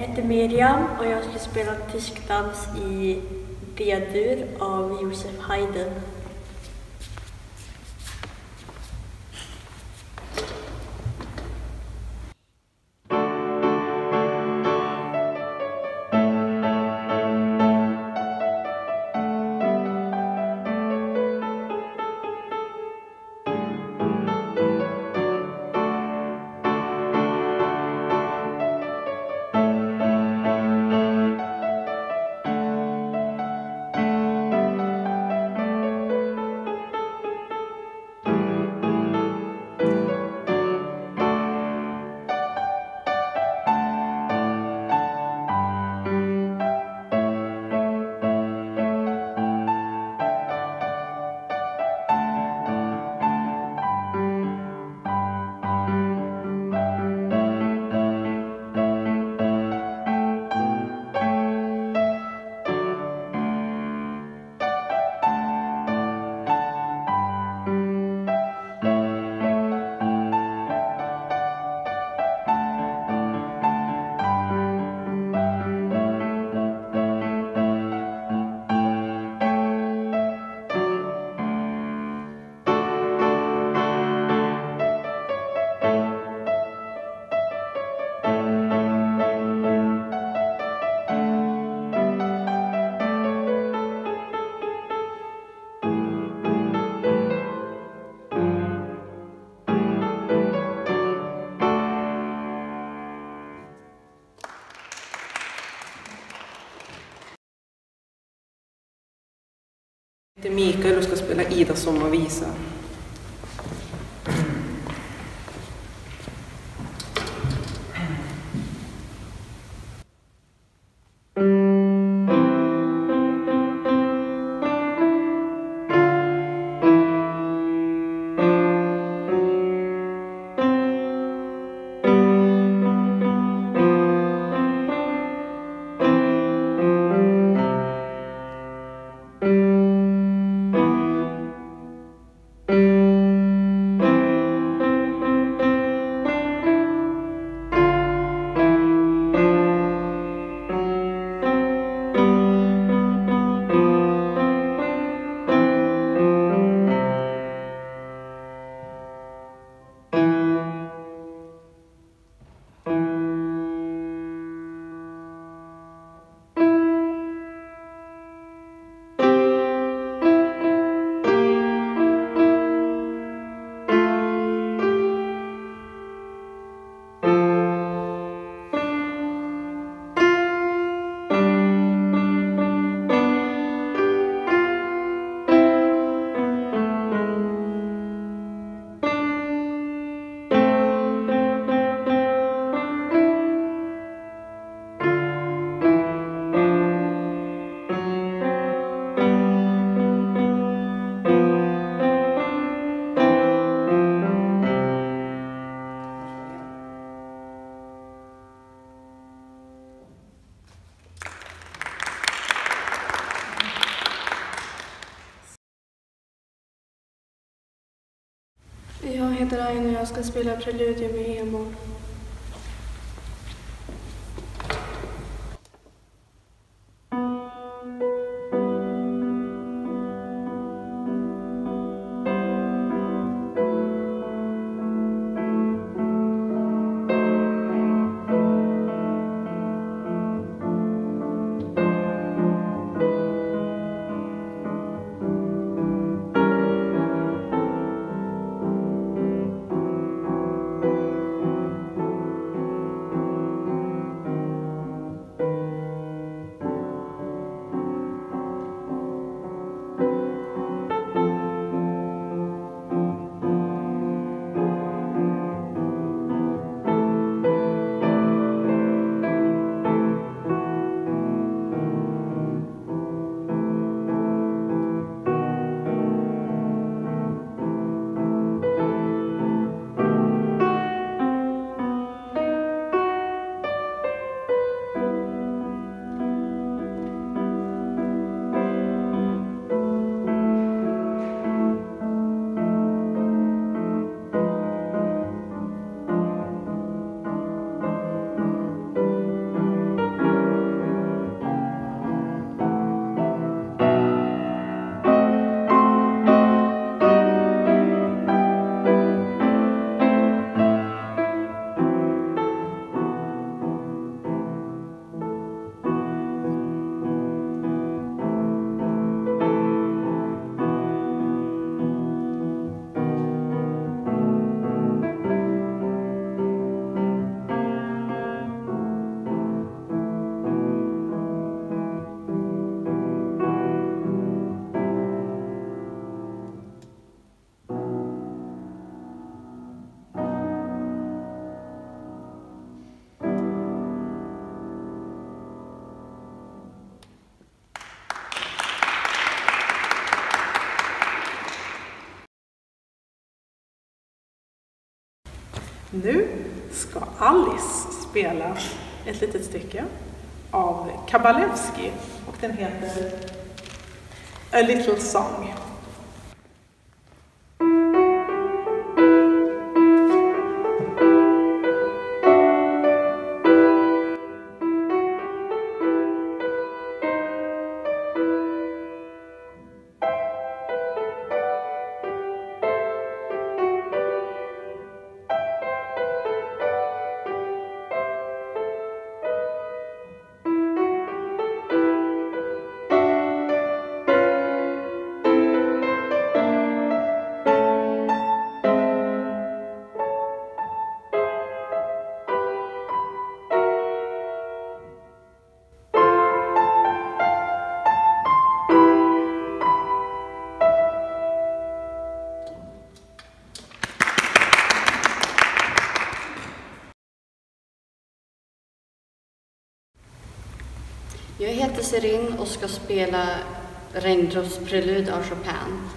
Jag heter Miriam och jag ska spela tysk dans i B-dur av Josef Haydn. Heter Mikael och ska spela Ida sommarvisa. Jag heter Aino och jag ska spela Preludium i E-moll. Nu ska Alice spela ett litet stycke av Kabalevski och den heter A Little Song. Jag heter Serin och ska spela Regndroppsprelud av Chopin.